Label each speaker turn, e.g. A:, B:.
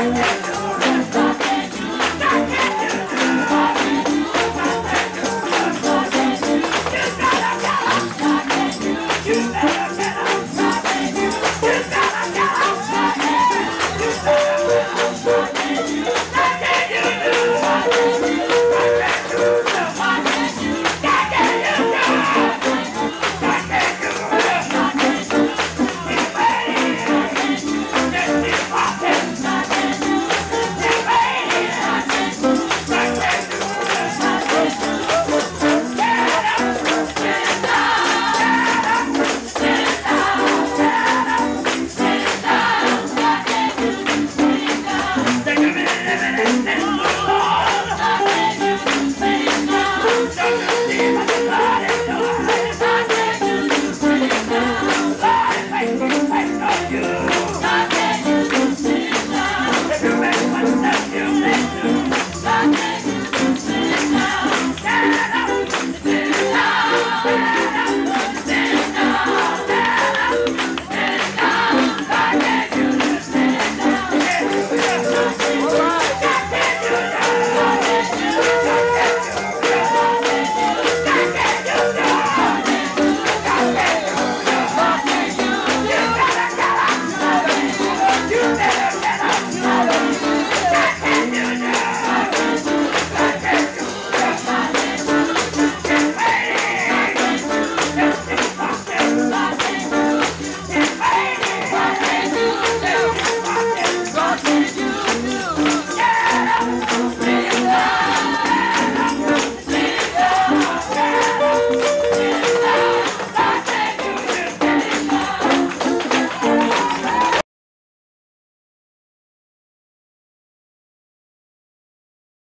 A: Ooh.